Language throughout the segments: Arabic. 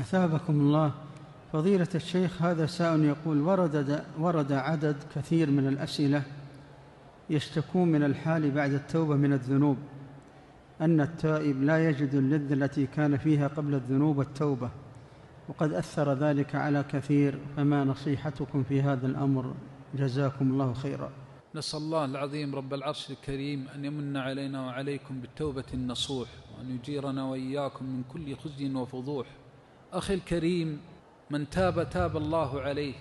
أثابكم الله. فضيلة الشيخ هذا سائل يقول ورد ورد عدد كثير من الأسئلة يشتكون من الحال بعد التوبة من الذنوب. أن التائب لا يجد اللذة التي كان فيها قبل الذنوب والتوبة وقد أثر ذلك على كثير فما نصيحتكم في هذا الأمر؟ جزاكم الله خيرا. نسأل الله العظيم رب العرش الكريم أن يمن علينا وعليكم بالتوبة النصوح وأن يجيرنا وإياكم من كل خزي وفضوح. أخي الكريم من تاب تاب الله عليه.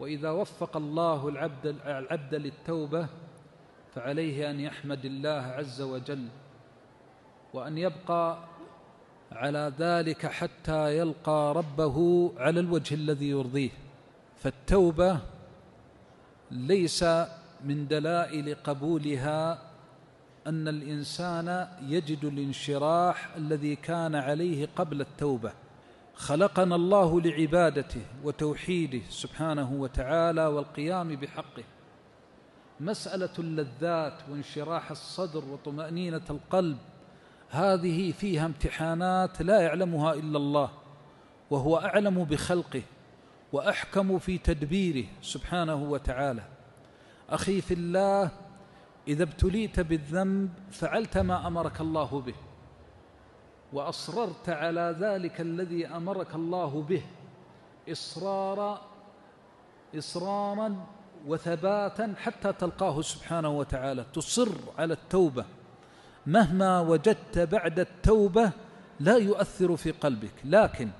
وإذا وفق الله العبد, العبد للتوبة فعليه أن يحمد الله عز وجل وأن يبقى على ذلك حتى يلقى ربه على الوجه الذي يرضيه. فالتوبة ليس من دلائل قبولها أن الإنسان يجد الانشراح الذي كان عليه قبل التوبة. خلقنا الله لعبادته وتوحيده سبحانه وتعالى والقيام بحقه. مسألة اللذات وانشراح الصدر وطمأنينة القلب هذه فيها امتحانات لا يعلمها إلا الله وهو أعلم بخلقه وأحكم في تدبيره سبحانه وتعالى. أخي في الله إذا ابتليت بالذنب فعلت ما أمرك الله به وأصررت على ذلك الذي أمرك الله به إصرارا إصرارا وثباتا حتى تلقاه سبحانه وتعالى. تصر على التوبة. مهما وجدت بعد التوبة لا يؤثر في قلبك. لكن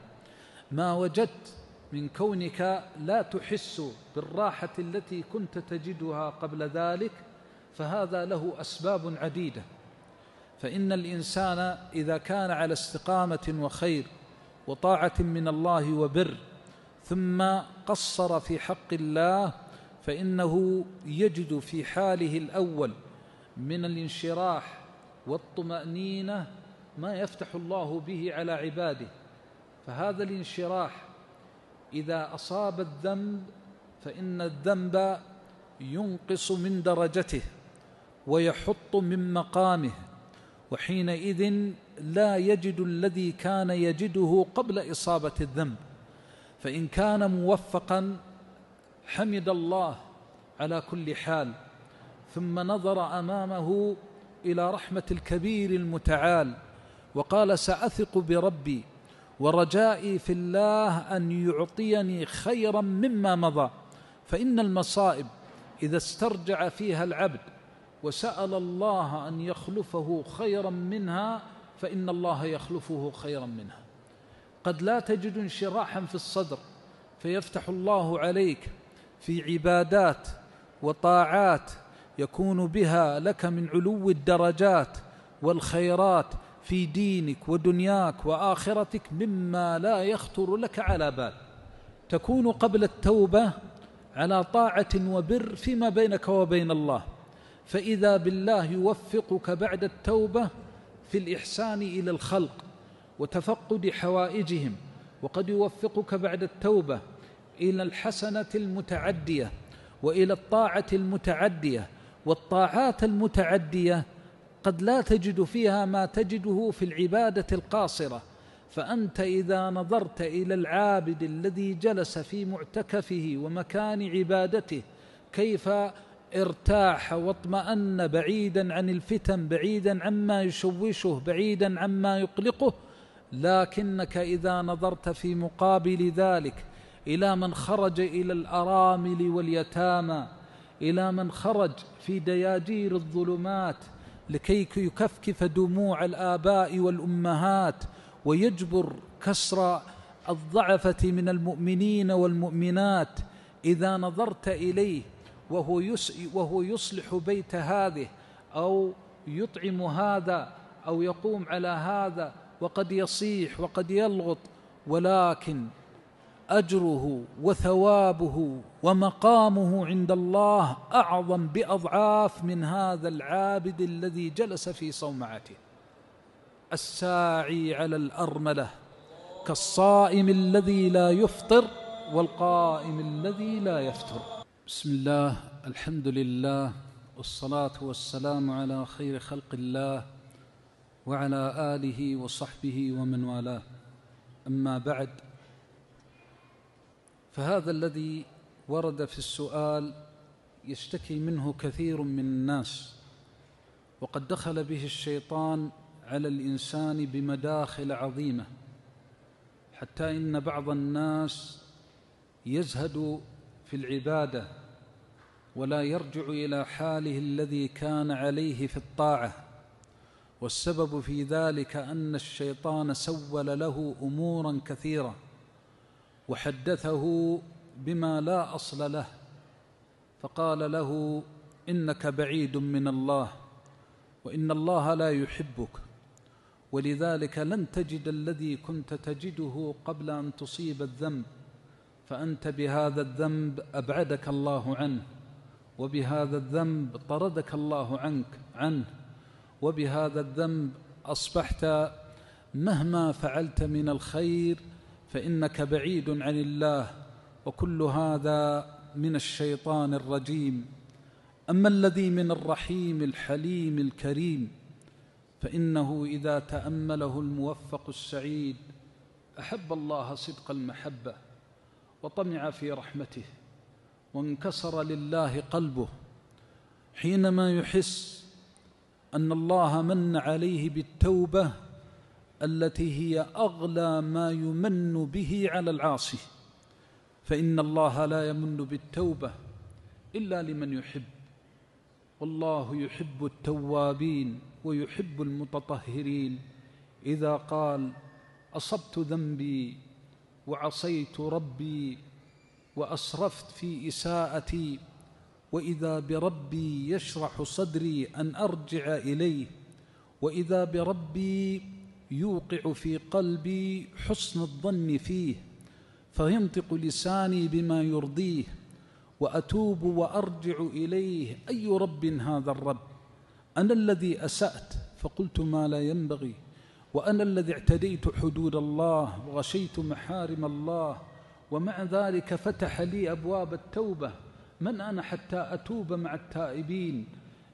ما وجدت من كونك لا تحس بالراحة التي كنت تجدها قبل ذلك فهذا له أسباب عديدة. فإن الإنسان إذا كان على استقامة وخير وطاعة من الله وبر ثم قصر في حق الله فإنه يجد في حاله الأول من الانشراح والطمأنينة ما يفتح الله به على عباده. فهذا الانشراح إذا أصاب الذنب فإن الذنب ينقص من درجته. ويحط من مقامه وحينئذ لا يجد الذي كان يجده قبل إصابة الذنب. فإن كان موفقا حمد الله على كل حال ثم نظر أمامه إلى رحمة الكبير المتعال وقال سأثق بربي ورجائي في الله أن يعطيني خيرا مما مضى فإن المصائب إذا استرجع فيها العبد وسأل الله أن يخلفه خيرا منها فإن الله يخلفه خيرا منها. قد لا تجد انشراحا في الصدر فيفتح الله عليك في عبادات وطاعات يكون بها لك من علو الدرجات والخيرات في دينك ودنياك وآخرتك مما لا يخطر لك على بال. تكون قبل التوبة على طاعة وبر فيما بينك وبين الله. فإذا بالله يوفقك بعد التوبة في الإحسان إلى الخلق وتفقد حوائجهم وقد يوفقك بعد التوبة إلى الحسنة المتعدية وإلى الطاعة المتعدية والطاعات المتعدية قد لا تجد فيها ما تجده في العبادة القاصرة فأنت إذا نظرت إلى العابد الذي جلس في معتكفه ومكان عبادته كيف ارتاح واطمأن بعيدا عن الفتن بعيدا عما يشوشه بعيدا عما يقلقه. لكنك إذا نظرت في مقابل ذلك إلى من خرج إلى الأرامل واليتامى إلى من خرج في دياجير الظلمات لكي يكفكف دموع الآباء والأمهات ويجبر كسر الضعفة من المؤمنين والمؤمنات. إذا نظرت إليه وهو وهو يصلح بيت هذه أو يطعم هذا أو يقوم على هذا وقد يصيح وقد يلغط. ولكن أجره وثوابه ومقامه عند الله أعظم بأضعاف من هذا العابد الذي جلس في صومعته. الساعي على الأرملة كالصائم الذي لا يفطر والقائم الذي لا يفتر بسم الله الحمد لله والصلاة والسلام على خير خلق الله وعلى آله وصحبه ومن والاه. أما بعد فهذا الذي ورد في السؤال يشتكي منه كثير من الناس وقد دخل به الشيطان على الإنسان بمداخل عظيمة حتى إن بعض الناس يزهد في العبادة ولا يرجع إلى حاله الذي كان عليه في الطاعة والسبب في ذلك أن الشيطان سول له أمورا كثيرة وحدثه بما لا أصل له فقال له إنك بعيد من الله وإن الله لا يحبك ولذلك لن تجد الذي كنت تجده قبل أن تصيب الذنب. فأنت بهذا الذنب أبعدك الله عنه وبهذا الذنب طردك الله عنك عنه وبهذا الذنب أصبحت مهما فعلت من الخير فإنك بعيد عن الله وكل هذا من الشيطان الرجيم. أما الذي من الرحيم الحليم الكريم فإنه إذا تأمله الموفق السعيد أحب الله صدق المحبة. وطمع في رحمته وانكسر لله قلبه حينما يحس أن الله من عليه بالتوبة التي هي أغلى ما يمن به على العاصي. فإن الله لا يمن بالتوبة إلا لمن يحب. والله يحب التوابين ويحب المتطهرين. إذا قال أصبت ذنبي وعصيت ربي وأسرفت في إساءتي وإذا بربي يشرح صدري أن أرجع إليه وإذا بربي يوقع في قلبي حسن الظن فيه فينطق لساني بما يرضيه وأتوب وأرجع إليه. أي رب هذا الرب؟ أنا الذي أسأت فقلت ما لا ينبغي. وأنا الذي اعتديت حدود الله وغشيت محارم الله ومع ذلك فتح لي أبواب التوبة. من أنا حتى أتوب مع التائبين؟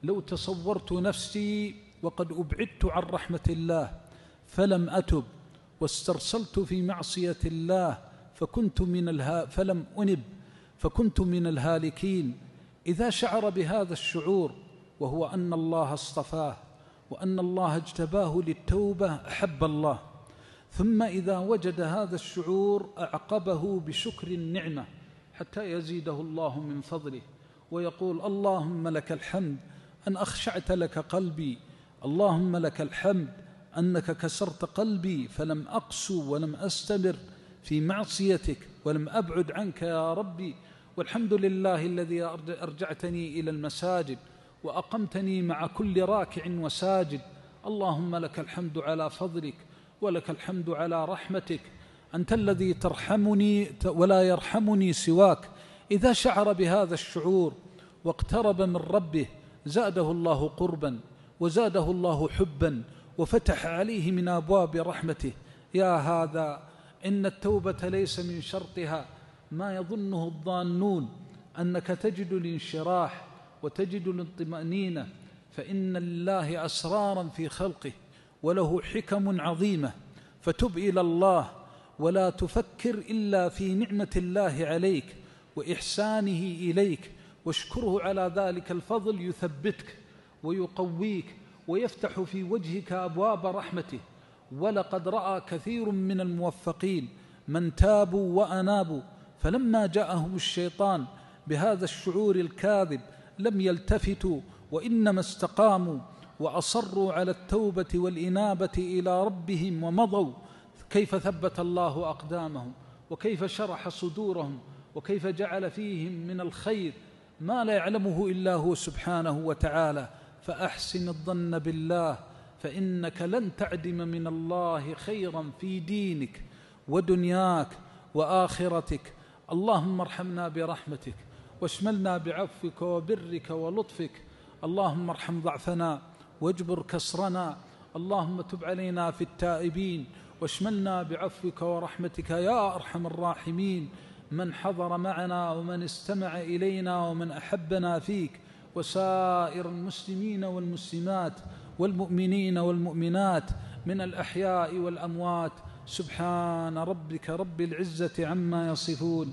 لو تصورت نفسي وقد أبعدت عن رحمة الله فلم أتب واسترسلت في معصية الله فكنت من الها فلم أنب فكنت من الهالكين. إذا شعر بهذا الشعور وهو أن الله اصطفاه وأن الله اجتباه للتوبة أحب الله. ثم إذا وجد هذا الشعور أعقبه بشكر النعمة حتى يزيده الله من فضله ويقول اللهم لك الحمد أن أخشعت لك قلبي اللهم لك الحمد أنك كسرت قلبي فلم أقسو ولم أستمر في معصيتك ولم أبعد عنك يا ربي والحمد لله الذي أرجعتني إلى المساجد وأقمتني مع كل راكع وساجد. اللهم لك الحمد على فضلك ولك الحمد على رحمتك. أنت الذي ترحمني ولا يرحمني سواك. إذا شعر بهذا الشعور واقترب من ربه زاده الله قربا وزاده الله حبا وفتح عليه من أبواب رحمته. يا هذا إن التوبة ليس من شرطها. ما يظنه الظانون أنك تجد الانشراح. وتجد الاطمأنينة فإن لله أسرارا في خلقه وله حكم عظيمة فتب إلى الله ولا تفكر إلا في نعمة الله عليك وإحسانه إليك واشكره على ذلك الفضل يثبتك ويقويك ويفتح في وجهك أبواب رحمته. ولقد رأى كثير من الموفقين من تابوا وأنابوا فلما جاءهم الشيطان بهذا الشعور الكاذب لم يلتفتوا وإنما استقاموا وأصروا على التوبة والإنابة إلى ربهم ومضوا. كيف ثبت الله أقدامهم؟ وكيف شرح صدورهم؟ وكيف جعل فيهم من الخير؟ ما لا يعلمه إلا هو سبحانه وتعالى. فأحسن الظن بالله فإنك لن تعدم من الله خيرا في دينك ودنياك وآخرتك. اللهم ارحمنا برحمتك. واشملنا بعفوك وبرك ولطفك. اللهم ارحم ضعفنا واجبر كسرنا. اللهم تب علينا في التائبين. واشملنا بعفوك ورحمتك يا أرحم الراحمين. من حضر معنا ومن استمع إلينا ومن أحبنا فيك. وسائر المسلمين والمسلمات والمؤمنين والمؤمنات من الأحياء والأموات. سبحان ربك رب العزة عما يصفون.